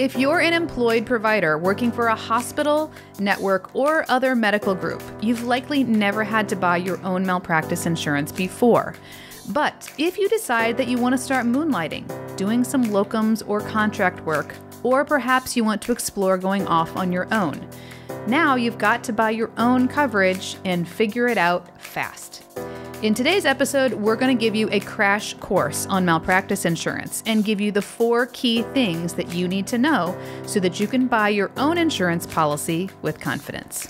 If you're an employed provider working for a hospital, network, or other medical group, you've likely never had to buy your own malpractice insurance before. But if you decide that you want to start moonlighting, doing some locums or contract work, or perhaps you want to explore going off on your own, now you've got to buy your own coverage and figure it out fast. In today's episode, we're going to give you a crash course on malpractice insurance and give you the four key things that you need to know so that you can buy your own insurance policy with confidence.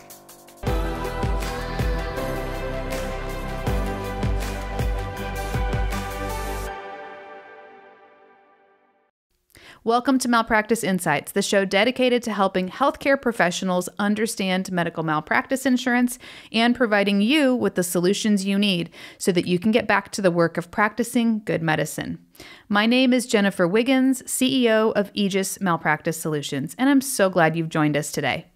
Welcome to Malpractice Insights, the show dedicated to helping healthcare professionals understand medical malpractice insurance and providing you with the solutions you need so that you can get back to the work of practicing good medicine. My name is Jennifer Wiggins, CEO of Aegis Malpractice Solutions, and I'm so glad you've joined us today.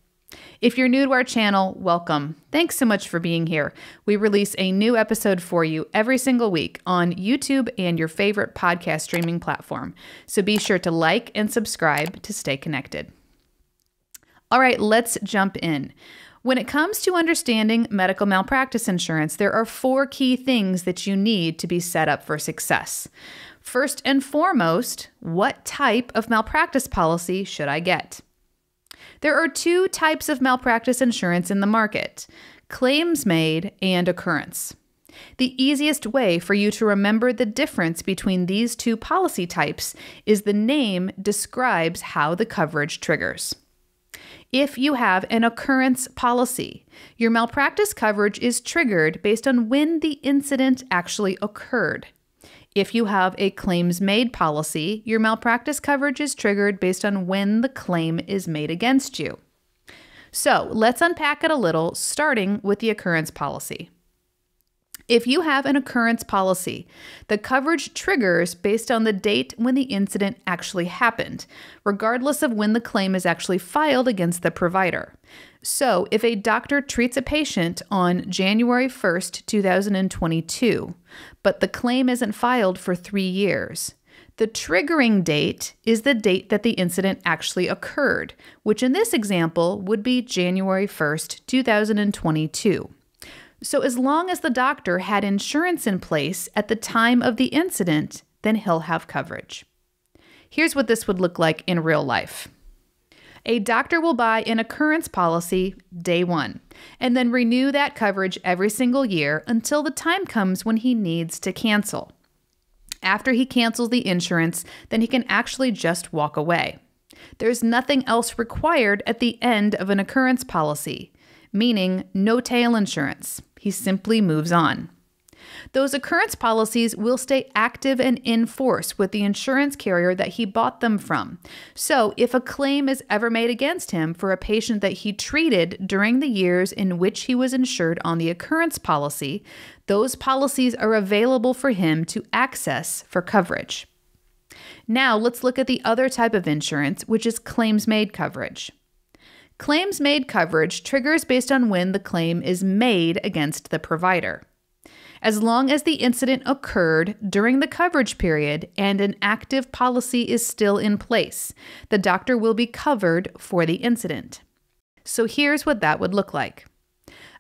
If you're new to our channel, welcome. Thanks so much for being here. We release a new episode for you every single week on YouTube and your favorite podcast streaming platform. So be sure to like and subscribe to stay connected. All right, let's jump in. When it comes to understanding medical malpractice insurance, there are four key things that you need to be set up for success. First and foremost, what type of malpractice policy should I get? There are two types of malpractice insurance in the market claims made and occurrence. The easiest way for you to remember the difference between these two policy types is the name describes how the coverage triggers. If you have an occurrence policy, your malpractice coverage is triggered based on when the incident actually occurred. If you have a claims made policy, your malpractice coverage is triggered based on when the claim is made against you. So let's unpack it a little, starting with the occurrence policy. If you have an occurrence policy, the coverage triggers based on the date when the incident actually happened, regardless of when the claim is actually filed against the provider. So, if a doctor treats a patient on January 1st, 2022, but the claim isn't filed for three years, the triggering date is the date that the incident actually occurred, which in this example would be January 1st, 2022. So, as long as the doctor had insurance in place at the time of the incident, then he'll have coverage. Here's what this would look like in real life a doctor will buy an occurrence policy day one and then renew that coverage every single year until the time comes when he needs to cancel. After he cancels the insurance, then he can actually just walk away. There's nothing else required at the end of an occurrence policy, meaning no tail insurance. He simply moves on. Those occurrence policies will stay active and in force with the insurance carrier that he bought them from. So, if a claim is ever made against him for a patient that he treated during the years in which he was insured on the occurrence policy, those policies are available for him to access for coverage. Now, let's look at the other type of insurance, which is claims made coverage. Claims made coverage triggers based on when the claim is made against the provider as long as the incident occurred during the coverage period and an active policy is still in place. The doctor will be covered for the incident. So here's what that would look like.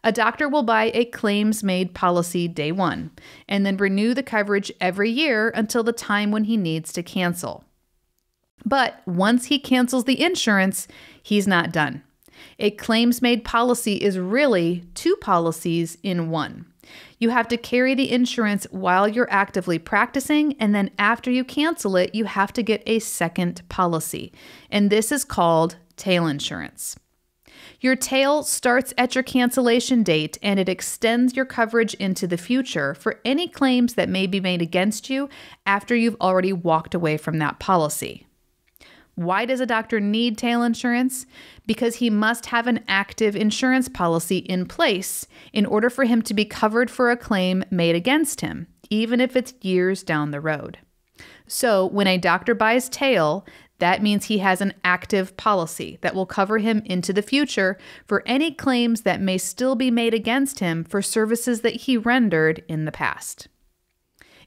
A doctor will buy a claims made policy day one and then renew the coverage every year until the time when he needs to cancel. But once he cancels the insurance, he's not done. A claims made policy is really two policies in one. You have to carry the insurance while you're actively practicing, and then after you cancel it, you have to get a second policy. And this is called tail insurance. Your tail starts at your cancellation date and it extends your coverage into the future for any claims that may be made against you after you've already walked away from that policy. Why does a doctor need tail insurance? Because he must have an active insurance policy in place in order for him to be covered for a claim made against him, even if it's years down the road. So, when a doctor buys tail, that means he has an active policy that will cover him into the future for any claims that may still be made against him for services that he rendered in the past.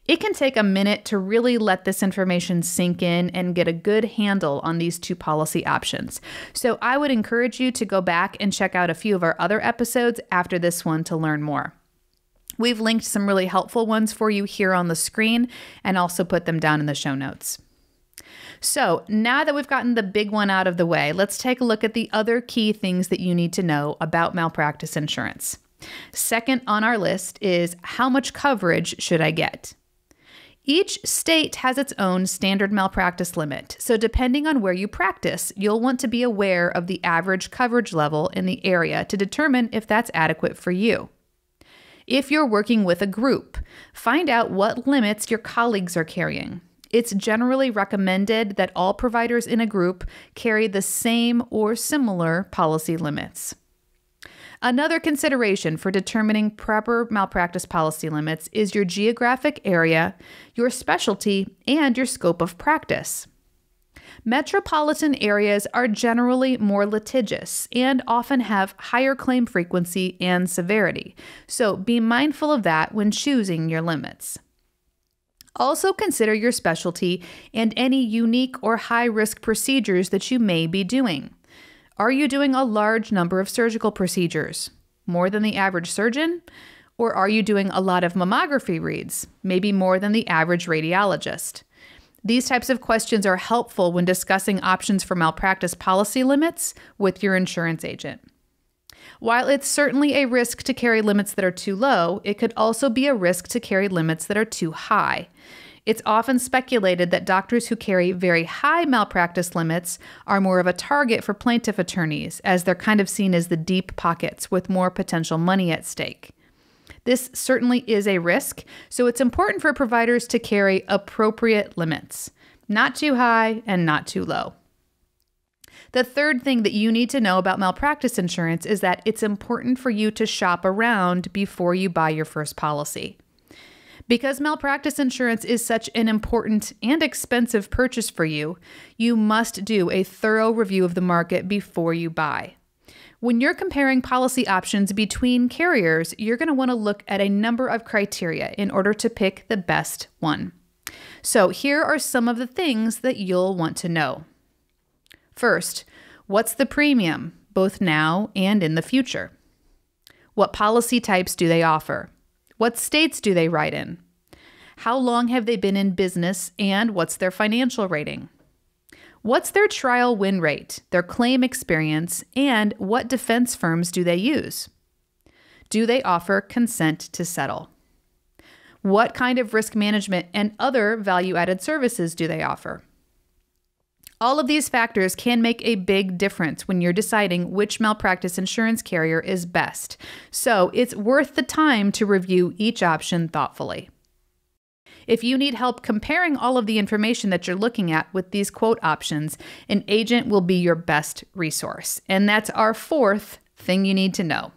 It can take a minute to really let this information sink in and get a good handle on these two policy options. So I would encourage you to go back and check out a few of our other episodes after this one to learn more. We've linked some really helpful ones for you here on the screen and also put them down in the show notes. So, now that we've gotten the big one out of the way, let's take a look at the other key things that you need to know about malpractice insurance. Second on our list is how much coverage should I get? Each state has its own standard malpractice limit, so depending on where you practice, you'll want to be aware of the average coverage level in the area to determine if that's adequate for you. If you're working with a group, find out what limits your colleagues are carrying. It's generally recommended that all providers in a group carry the same or similar policy limits. Another consideration for determining proper malpractice policy limits is your geographic area, your specialty, and your scope of practice. Metropolitan areas are generally more litigious and often have higher claim frequency and severity, so be mindful of that when choosing your limits. Also, consider your specialty and any unique or high risk procedures that you may be doing. Are you doing a large number of surgical procedures? More than the average surgeon? Or are you doing a lot of mammography reads, maybe more than the average radiologist? These types of questions are helpful when discussing options for malpractice policy limits with your insurance agent. While it's certainly a risk to carry limits that are too low, it could also be a risk to carry limits that are too high. It's often speculated that doctors who carry very high malpractice limits are more of a target for plaintiff attorneys, as they're kind of seen as the deep pockets with more potential money at stake. This certainly is a risk, so it's important for providers to carry appropriate limits, not too high and not too low. The third thing that you need to know about malpractice insurance is that it's important for you to shop around before you buy your first policy. Because malpractice insurance is such an important and expensive purchase for you, you must do a thorough review of the market before you buy. When you're comparing policy options between carriers, you're going to want to look at a number of criteria in order to pick the best one. So, here are some of the things that you'll want to know. First, what's the premium, both now and in the future? What policy types do they offer? What states do they write in? How long have they been in business and what's their financial rating? What's their trial win rate, their claim experience, and what defense firms do they use? Do they offer consent to settle? What kind of risk management and other value added services do they offer? All of these factors can make a big difference when you're deciding which malpractice insurance carrier is best, so it's worth the time to review each option thoughtfully. If you need help comparing all of the information that you're looking at with these quote options, an agent will be your best resource. And that's our fourth thing you need to know.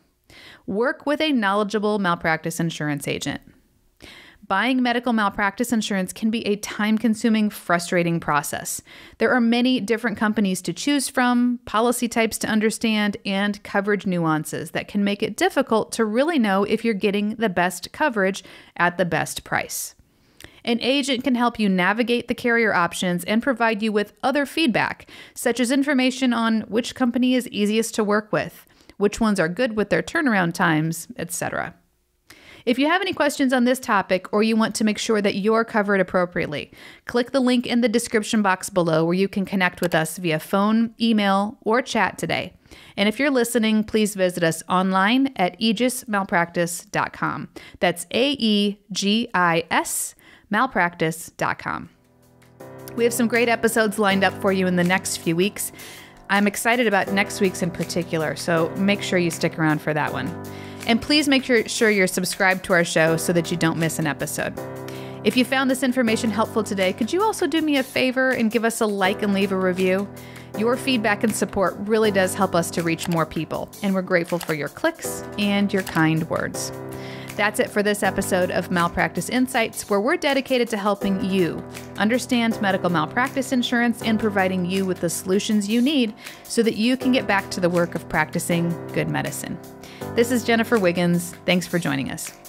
Work with a knowledgeable malpractice insurance agent. Buying medical malpractice insurance can be a time consuming, frustrating process. There are many different companies to choose from, policy types to understand, and coverage nuances that can make it difficult to really know if you're getting the best coverage at the best price. An agent can help you navigate the carrier options and provide you with other feedback, such as information on which company is easiest to work with, which ones are good with their turnaround times, etc. If you have any questions on this topic or you want to make sure that you're covered appropriately, click the link in the description box below where you can connect with us via phone, email, or chat today. And if you're listening, please visit us online at aegismalpractice.com. That's A E G I S malpractice.com. We have some great episodes lined up for you in the next few weeks. I'm excited about next week's in particular, so make sure you stick around for that one. And please make sure you're subscribed to our show so that you don't miss an episode. If you found this information helpful today, could you also do me a favor and give us a like and leave a review? Your feedback and support really does help us to reach more people, and we're grateful for your clicks and your kind words. That's it for this episode of Malpractice Insights, where we're dedicated to helping you understand medical malpractice insurance and providing you with the solutions you need so that you can get back to the work of practicing good medicine. This is Jennifer Wiggins. Thanks for joining us.